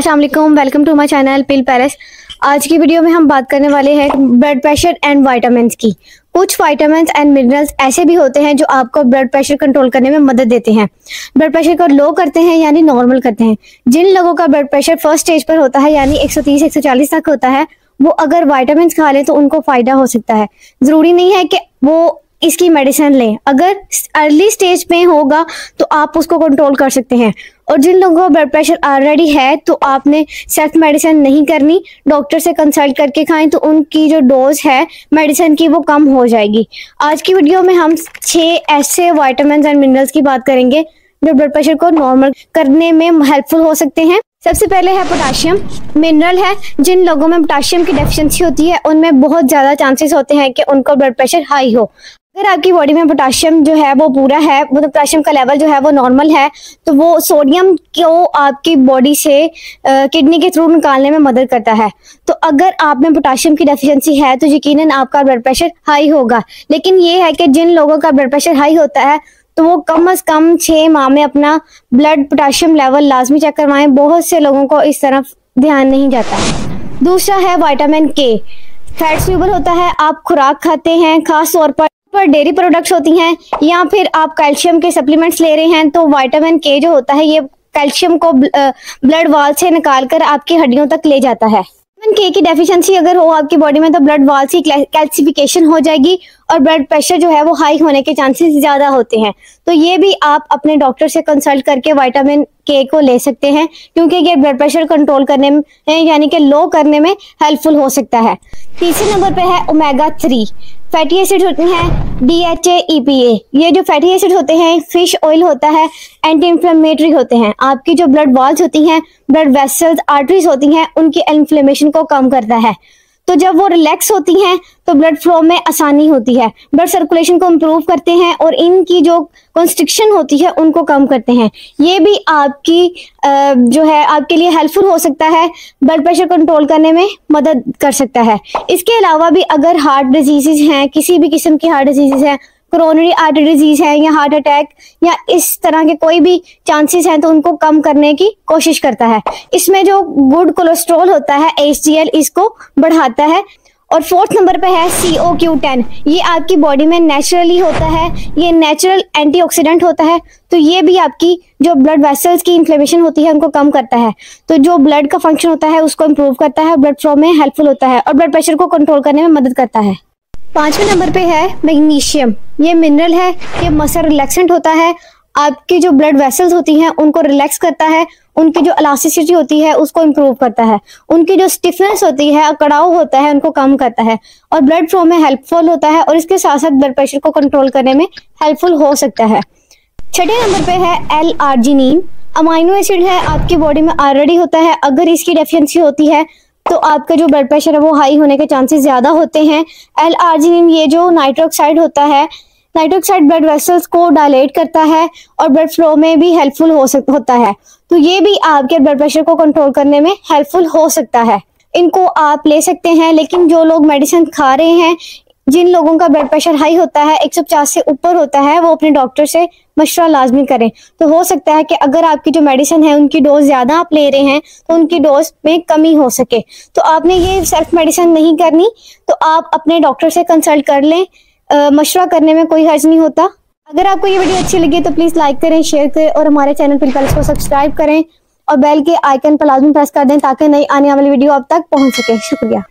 Aslam welcome to my channel pill palace आज की video में हम बात करने वाले हैं ब्लड प्रेशर एंड वाइटामिन की। कुछ वाइटामिन एंड मिनरल्स ऐसे भी होते हैं जो आपको ब्लड प्रेशर कंट्रोल करने में मदद देते हैं। ब्लड प्रेशर को लो करते हैं, यानी नॉर्मल करते हैं। जिन लोगों का ब्लड प्रेशर फ़र्स्ट स्टेज पर होता है, यानी 130 140 तक होता है, वो अगर वाइटामिन खा लें तो उनको फ़ायदा हो सकता है। ज़रूरी नहीं है कि वो इसकी मेडिसिन लें। अगर अर्ली स्टेज में होगा तो आप उसको कंट्रोल कर सकते हैं। और जिन लोगों का ब्लड प्रेशर ऑलरेडी है तो आपने सेल्फ मेडिसिन नहीं करनी डॉक्टर से कंसल्ट करके खाएँ तो उनकी जो डोज है मेडिसिन की वो कम हो जाएगी। आज की वीडियो में हम छह ऐसे वाइटामिन एंड मिनरल्स की बात करेंगे, जो ब्लड प्रेशर को नॉर्मल करने में हेल्पफुल हो सकते हैं। सबसे पहले है पोटाशियम मिनरल है, जिन लोगों में पोटाशियम की डेफिशिएंसी होती है, उनमें बहुत ज़्यादा चांसेस होते हैं कि उनका ब्लड प्रेशर हाई हो। अगर आपकी बॉडी में पोटाशियम जो है, वो पूरा है, वो पोटाशियम का लेवल जो है, वो नॉर्मल है तो वो सोडियम को आपकी बॉडी से किडनी के थ्रू निकालने में मदद करता है। तो अगर आप में पोटाशियम की डेफिशिएंसी है तो यकीनन आपका ब्लड प्रेशर हाई होगा। लेकिन ये है कि जिन लोगों का ब्लड प्रेशर हाई होता है तो वो कम अज कम छः माह में अपना ब्लड पोटाशियम लेवल लाजमी चेक करवाएँ। बहुत से लोगों को इस तरफ़ ध्यान नहीं जाता। दूसरा है वाइटामिन के फैट होता है, आप खुराक खाते हैं, खास तौर पर पर डेयरी प्रोडक्ट्स होती हैं या फिर आप कैल्शियम के सप्लीमेंट्स ले रहे हैं तो वाइटामिन के जो होता है, ये कैल्शियम को ब्लड वाल से निकाल कर आपकी हड्डियों तक ले जाता है। विटामिन के की डेफिशिएंसी अगर हो आपकी बॉडी में तो ब्लड वाल की कैल्सिफिकेशन हो जाएगी और ब्लड प्रेशर जो है, वो हाई होने के चांसेस ज़्यादा होते हैं। तो ये भी आप अपने डॉक्टर से कंसल्ट करके विटामिन के को ले सकते हैं, क्योंकि ये ब्लड प्रेशर कंट्रोल करने में यानी कि लो करने में हेल्पफुल हो सकता है। तीसरे नंबर पे है ओमेगा थ्री फैटी एसिड होते हैं D H A P A ये जो फैटी एसिड होते हैं फ़िश ऑयल होता है एंटी इन्फ्लेमेटरी होते हैं। आपकी जो ब्लड वॉल्स होती हैं ब्लड वेसल्स आर्टरीज होती हैं, उनकी इन्फ्लेमेशन को कम करता है। तो जब वो रिलैक्स होती हैं तो ब्लड फ्लो में आसानी होती है। ब्लड सर्कुलेशन को इम्प्रूव करते हैं और इनकी जो कॉन्स्ट्रिक्शन होती है, उनको कम करते हैं। ये भी आपकी जो है, आपके लिए हेल्पफुल हो सकता है। ब्लड प्रेशर कंट्रोल करने में मदद कर सकता है। इसके अलावा भी अगर हार्ट डिजीजेज हैं, किसी भी किस्म की हार्ट डिजीजेज हैं कोरोनरी आर्टरी डिज़ीज़ है या हार्ट अटैक या इस तरह के कोई भी चांसेस हैं तो उनको कम करने की कोशिश करता है। इसमें जो गुड कोलेस्ट्रॉल होता है एच इसको बढ़ाता है। और फोर्थ नंबर पे है सी ओ क्यू टेन ये आपकी बॉडी में नेचुरली होता है, ये नेचुरल एंटीऑक्सीडेंट होता है तो ये भी आपकी जो ब्लड वेसल्स की इन्फ्लेमेशन होती है उनको कम करता है। तो जो ब्लड का फ़ंक्शन होता है उसको इम्प्रूव करता है ब्लड फ्लो में हेल्पफुल होता है और ब्लड प्रेशर को कंट्रोल करने में मदद करता है। पाँचवें नंबर पे है मैग्नीशियम। ये मिनरल है, ये मसल रिलैक्सेंट होता है। आपकी जो ब्लड वेसल्स होती हैं, उनको रिलैक्स करता है। उनकी जो इलास्टिसिटी होती है, उसको इम्प्रूव करता है। उनकी जो स्टिफनेस होती है, कड़ाव होता है, उनको कम करता है। और ब्लड फ्लो में हेल्पफुल होता है और इसके साथ साथ ब्लड प्रेशर को कंट्रोल करने में हेल्पफुल हो सकता है। छठे नंबर पे है एल आर्जिनिन अमाइनो एसिड है, आपकी बॉडी में ऑलरेडी होता है। अगर इसकी डेफिशिएंसी होती है तो आपका जो ब्लड प्रेशर है वो हाई होने के चांसेस ज़्यादा होते हैं। एल आर्जिनिन ये जो नाइट्रोक्साइड होता है नाइट्रोक्साइड ब्लड वेसल्स को डायलेट करता है और ब्लड फ्लो में भी हेल्पफुल हो सकता होता है। तो ये भी आपके ब्लड प्रेशर को कंट्रोल करने में हेल्पफुल हो सकता है। इनको आप ले सकते हैं, लेकिन जो लोग मेडिसिन खा रहे हैं जिन लोगों का ब्लड प्रेशर हाई होता है, एक सौ पचास से ऊपर होता है, वो अपने डॉक्टर से मशवरा लाजमी करें। तो हो सकता है कि अगर आपकी जो मेडिसिन है, उनकी डोज ज़्यादा आप ले रहे हैं तो उनकी डोज में कमी हो सके। तो आपने ये सेल्फ मेडिसिन नहीं करनी तो आप अपने डॉक्टर से कंसल्ट कर लें। मशवरा करने में कोई हर्ज नहीं होता। अगर आपको ये वीडियो अच्छी लगी तो प्लीज़ लाइक करें शेयर करें और हमारे चैनल पर को सब्सक्राइब करें और बेल के आइकन पर लाजमी प्रेस कर दें, ताकि नई आने वाली वीडियो अब तक पहुँच सके। शुक्रिया।